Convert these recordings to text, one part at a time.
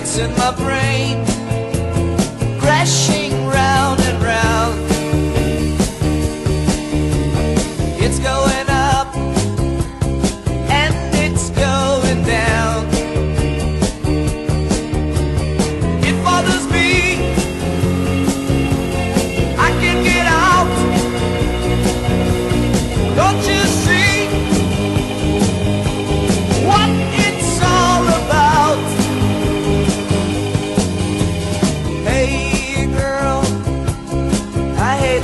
It's in my brain, crashing.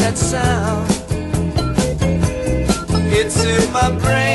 that sound. It's in my brain.